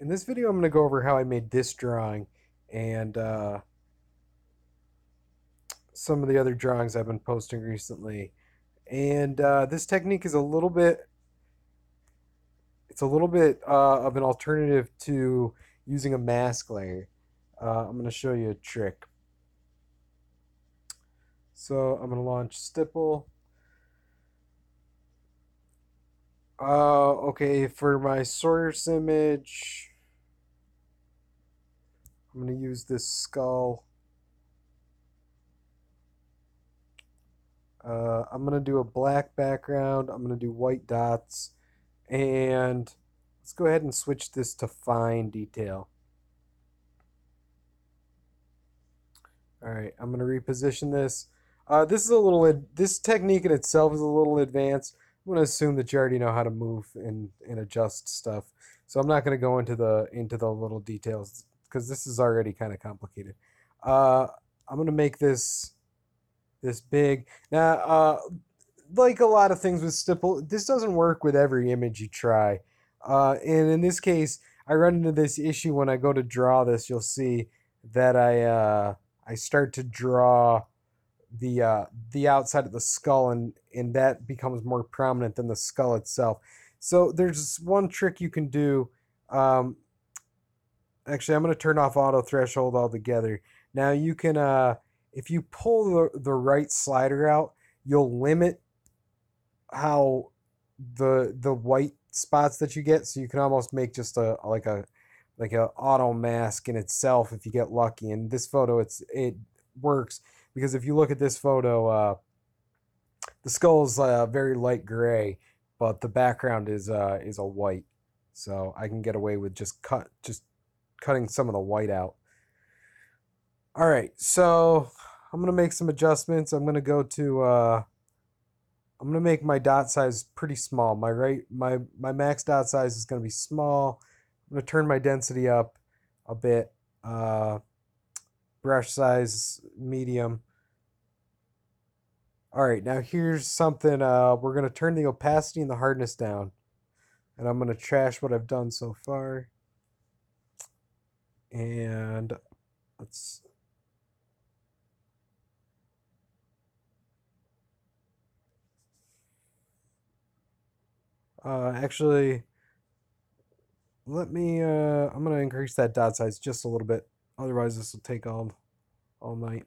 in this video I'm going to go over how I made this drawing and uh, some of the other drawings I've been posting recently. And uh, this technique is a little bit, it's a little bit uh, of an alternative to using a mask layer. Uh, I'm going to show you a trick. So I'm going to launch Stipple. Uh, okay, for my source image, I'm going to use this skull. Uh, I'm going to do a black background. I'm going to do white dots. And let's go ahead and switch this to fine detail. All right, I'm going to reposition this. Uh, this is a little, this technique in itself is a little advanced. I'm going to assume that you already know how to move and, and adjust stuff. So I'm not going to go into the into the little details because this is already kind of complicated. Uh, I'm to make this this big. Now, uh, like a lot of things with stipple, this doesn't work with every image you try. Uh, and in this case, I run into this issue when I go to draw this. You'll see that I uh, I start to draw the uh, the outside of the skull, and and that becomes more prominent than the skull itself. So there's one trick you can do. Um, actually, I'm going to turn off auto threshold altogether. Now you can, uh, if you pull the, the right slider out, you'll limit how the the white spots that you get. So you can almost make just a like a like a auto mask in itself if you get lucky. In this photo, it's it works because if you look at this photo, uh, the skull is uh, very light gray, but the background is uh, is a white. So I can get away with just cut just cutting some of the white out. All right, so I'm gonna make some adjustments. I'm gonna go to uh, I'm gonna make my dot size pretty small. My right my my max dot size is gonna be small. I'm gonna turn my density up a bit. Uh, brush size medium. All right, now here's something, uh, we're to turn the opacity and the hardness down. And I'm to trash what I've done so far. And let's... Uh, actually, let me, uh, I'm to increase that dot size just a little bit. Otherwise, this will take all, all night.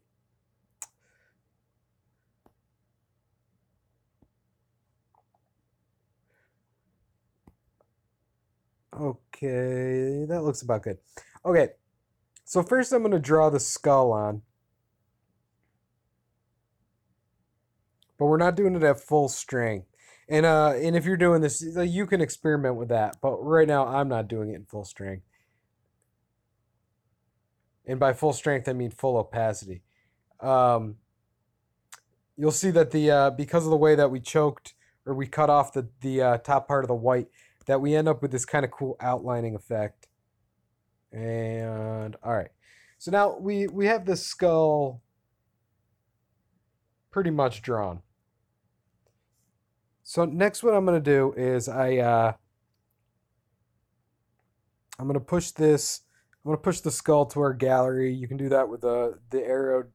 Okay, that looks about good. Okay, so first I'm going to draw the skull on. But we're not doing it at full strength. And uh, and if you're doing this, you can experiment with that. But right now, I'm not doing it in full strength. And by full strength, I mean full opacity. Um, you'll see that the uh, because of the way that we choked or we cut off the the uh, top part of the white, that we end up with this kind of cool outlining effect. And all right, so now we we have this skull pretty much drawn. So next, what I'm gonna do is I uh, I'm gonna push this I'm gonna push the skull to our gallery. You can do that with the the arrow,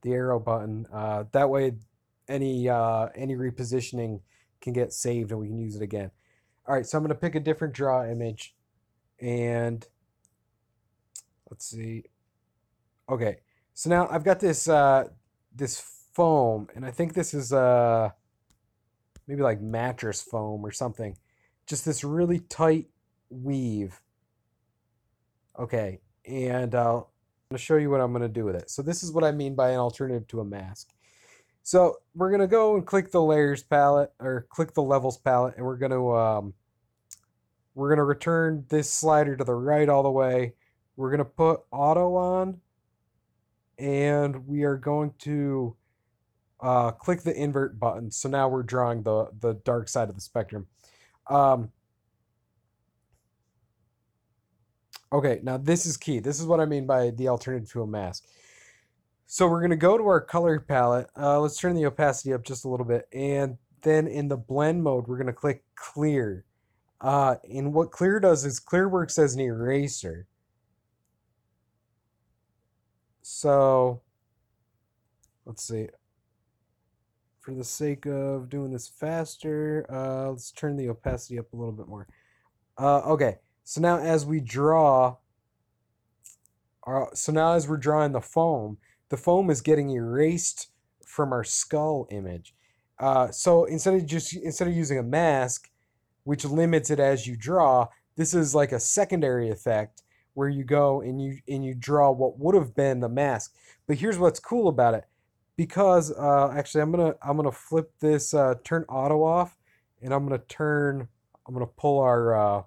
the arrow button. Uh, that way, any uh, any repositioning can get saved and we can use it again. All right, so I'm gonna pick a different draw image, and let's see. Okay, so now I've got this uh, this foam, and I think this is uh maybe like mattress foam or something. Just this really tight weave Okay, and uh, I'm to show you what I'm going to do with it. So this is what I mean by an alternative to a mask. So we're going to go and click the layers palette or click the levels palette and we're going to um, we're going to return this slider to the right all the way. We're going to put auto on and we are going to uh, click the invert button. So now we're drawing the, the dark side of the spectrum. Um, Okay, now this is key. This is what I mean by the alternative to a mask. So we're going to go to our color palette. Uh, let's turn the opacity up just a little bit. And then in the blend mode, we're going to click clear. Uh, and what clear does is clear works as an eraser. So, let's see. For the sake of doing this faster, uh, let's turn the opacity up a little bit more. Uh, okay, so now as we draw, our, so now as we're drawing the foam, the foam is getting erased from our skull image. Uh, so instead of just instead of using a mask, which limits it as you draw, this is like a secondary effect where you go and you and you draw what would have been the mask. But here's what's cool about it, because uh, actually I'm gonna I'm gonna flip this uh, turn auto off, and I'm gonna turn I'm gonna pull our uh,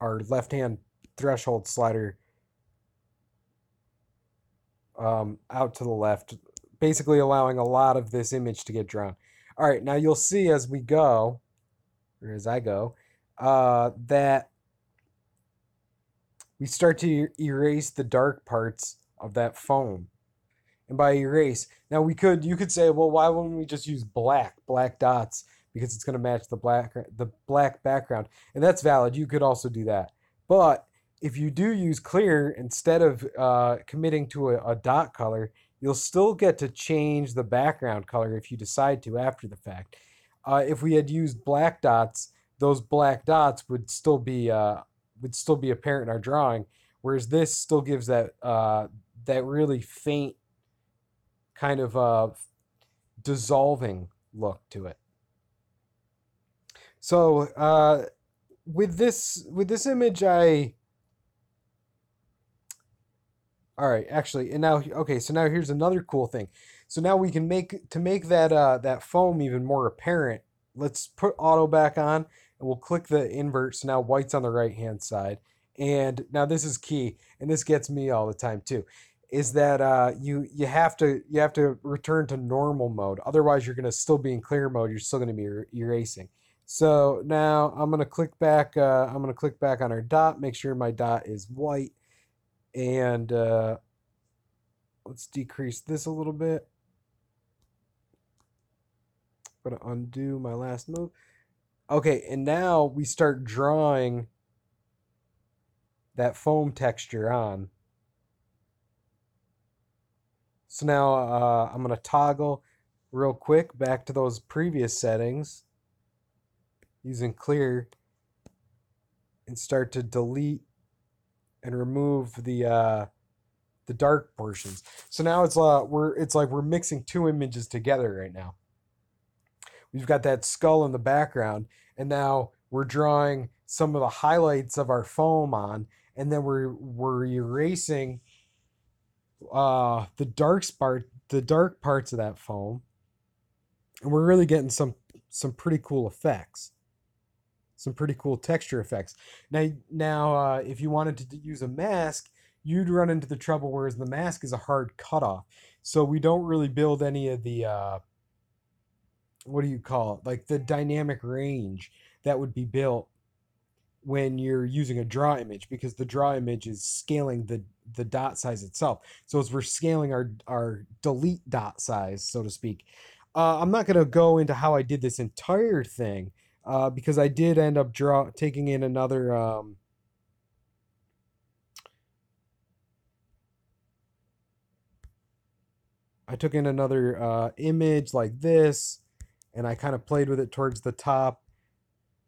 our left hand threshold slider um, out to the left, basically allowing a lot of this image to get drawn. All right, now you'll see as we go, or as I go, uh, that we start to erase the dark parts of that foam. And by erase, now we could you could say, well, why wouldn't we just use black, black dots because it's going to match the black the black background, and that's valid. You could also do that, but if you do use clear instead of uh, committing to a, a dot color, you'll still get to change the background color if you decide to after the fact. Uh, if we had used black dots, those black dots would still be uh, would still be apparent in our drawing, whereas this still gives that uh, that really faint kind of uh, dissolving look to it. So uh, with this with this image, I all right, actually, and now okay, so now here's another cool thing. So now we can make to make that uh, that foam even more apparent. Let's put auto back on, and we'll click the invert. So now white's on the right hand side, and now this is key, and this gets me all the time too. Is that uh, you you have to you have to return to normal mode. Otherwise, you're gonna still be in clear mode. You're still gonna be er erasing. So now I'm gonna click back. Uh, I'm gonna click back on our dot. Make sure my dot is white and uh, let's decrease this a little bit. I'm going to undo my last move. Okay, and now we start drawing that foam texture on. So now uh, I'm going to toggle real quick back to those previous settings using clear and start to delete and remove the uh, the dark portions. So now it's uh we're it's like we're mixing two images together right now. We've got that skull in the background, and now we're drawing some of the highlights of our foam on, and then we're we're erasing uh the dark part the dark parts of that foam. And we're really getting some some pretty cool effects some pretty cool texture effects. Now, now uh, if you wanted to use a mask, you'd run into the trouble whereas the mask is a hard cutoff. So we don't really build any of the uh, what do you call it? Like the dynamic range that would be built when you're using a draw image because the draw image is scaling the the dot size itself. So as we're scaling our our delete dot size, so to speak. Uh, I'm not going to go into how I did this entire thing uh, because I did end up draw taking in another um, I took in another uh, image like this and I kind of played with it towards the top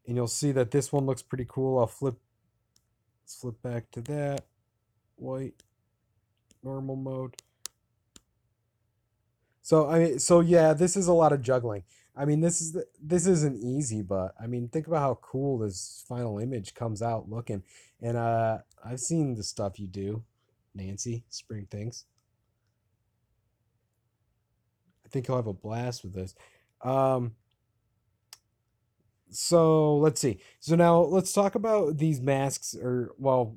and you'll see that this one looks pretty cool. I'll flip let's flip back to that white normal mode. So I mean, so yeah, this is a lot of juggling. I mean, this is this isn't easy, but I mean, think about how cool this final image comes out looking. And uh, I've seen the stuff you do, Nancy Spring Things. I think you'll have a blast with this. Um, so let's see. So now let's talk about these masks, or well,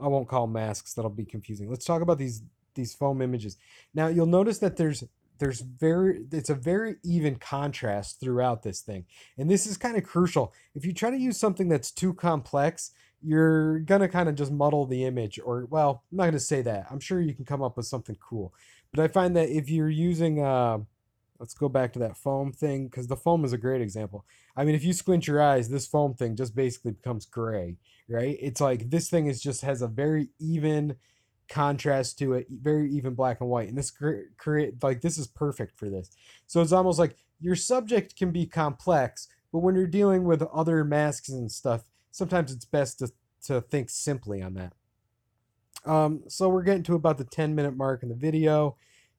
I won't call masks. That'll be confusing. Let's talk about these these foam images. Now you'll notice that there's there's very it's a very even contrast throughout this thing and this is kind of crucial if you try to use something that's too complex you're gonna kind of just muddle the image or well i'm not gonna say that i'm sure you can come up with something cool but i find that if you're using uh, let's go back to that foam thing because the foam is a great example. I mean, if you squint your eyes, this foam thing just basically becomes gray, right? It's like this thing is just has a very even contrast to it, very even black and white, and this create like this is perfect for this. So it's almost like your subject can be complex, but when you're dealing with other masks and stuff, sometimes it's best to to think simply on that. Um, so we're getting to about the 10 minute mark in the video.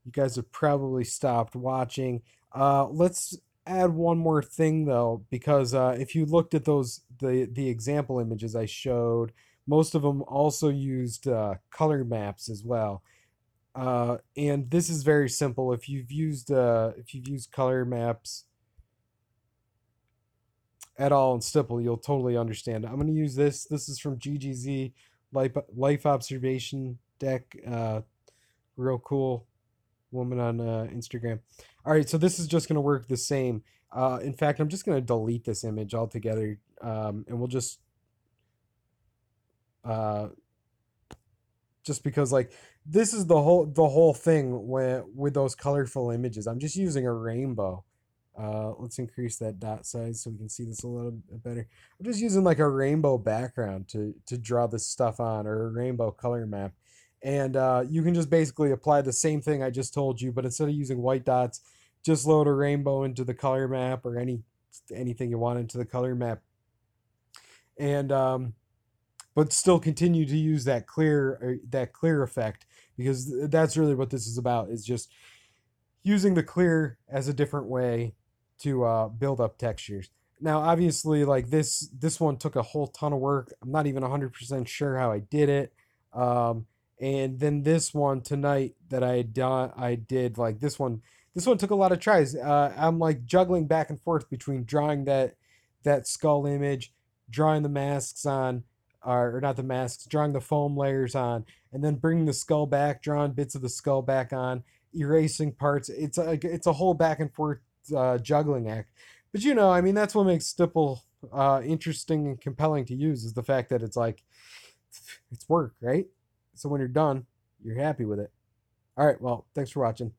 You guys have probably stopped watching. Uh, let's add one more thing though, because uh, if you looked at those the the example images I showed, most of them also used uh, color maps as well. Uh, and this is very simple. If you've used uh, if you've used color maps at all in Stipple, you'll totally understand. I'm going to use this. This is from GGZ Life, life Observation Deck. Uh, real cool woman on uh, Instagram. All right, so this is just going to work the same. Uh, in fact, I'm just going to delete this image altogether, um, and we'll just uh, just because like this is the whole the whole thing with with those colorful images. I'm just using a rainbow. Uh, let's increase that dot size so we can see this a little bit better. I'm just using like a rainbow background to to draw this stuff on or a rainbow color map. And uh, you can just basically apply the same thing I just told you, but instead of using white dots, just load a rainbow into the color map or any anything you want into the color map. And um, but still continue to use that clear uh, that clear effect because that's really what this is about is just using the clear as a different way to uh, build up textures. Now, obviously, like this, this one took a whole ton of work. I'm not even 100% sure how I did it. Um, and then this one tonight that I done, I did like this one. This one took a lot of tries. Uh, I'm like juggling back and forth between drawing that that skull image, drawing the masks on, or, or not the masks, drawing the foam layers on, and then bringing the skull back, drawing bits of the skull back on, erasing parts. It's a it's a whole back and forth uh, juggling act. But you know, I mean, that's what makes Stipple uh, interesting and compelling to use is the fact that it's like it's work, right? So when you're done, you're happy with it. All right, well, thanks for watching.